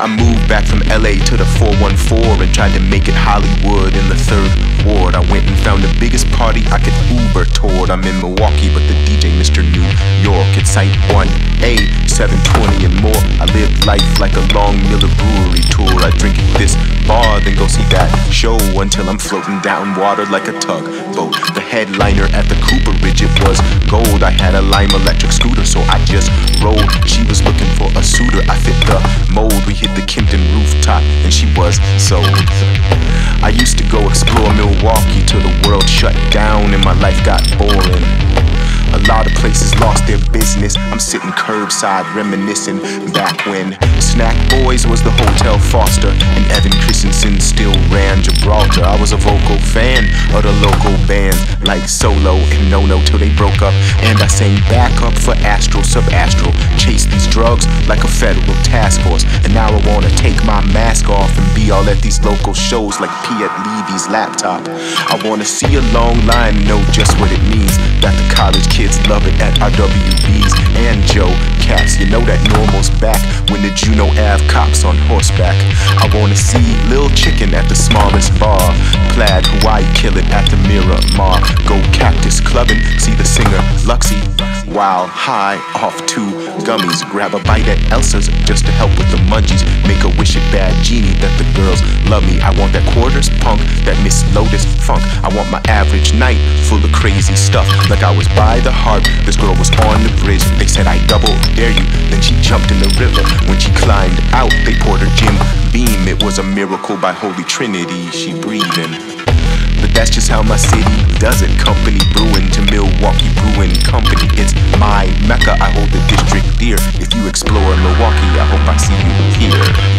I moved back from LA to the 414 and tried to make it Hollywood in the third ward. I went and found the biggest party I could Uber toward. I'm in Milwaukee, but the DJ Mr. New York. It's site 1A, 720 and more. I live life like a long Miller Brewery tour. I drink at this bar, then go see that show until I'm floating down water like a tugboat. The headliner at the Cooperage, it was GGOOLLDD. I had a lime electric scooter, so I just rolled. She a suitor. I fit the mold. We hit the Kimpton rooftop, and she was sold. I used to go explore Milwaukee till the world shut down and my life got boring. A lot of places lost their business. I'm sitting curbside reminiscing back when Snack Boys was the Hotel Foster and Evan Christiansen still ran Gibraltar. I was a vocal fan of the local bands like Soul Low and No No till they broke up. And I sang backup for Astral/Subastral. Chase these drugs like a federal task force. And now I wanna take my mask off and be all at these local shows like Piet Levy's laptop. I wanna see a long line and know just what it means that the college kids love it at RWBs and Jo Kat's. You know that normal's back when the Juno Ave cops on horseback. I wanna see Lil Chicken at the smallest bar. Plaid Hawaii kill it at the Miramar. Go cactus clubbing, see the singer. While high off two gummies, grab a bite at Elsa's just to help with the munchies. Make a wish at Bad Genie that the girls love me. I want that quarters punk, that Miss Lotus funk. I want my average night full of crazy stuff. Like I was by the harp, this girl was on the bridge. They said I double dare you. Then she jumped in the river. When she climbed out, they poured her Jim Beam. It was a miracle by Holy Trinity. She breathing. But that's just how my city does it. Company brewing to Milwaukee Brewing Company. It's my mecca. I hold the district dear. If you explore Milwaukee, I hope I see you here.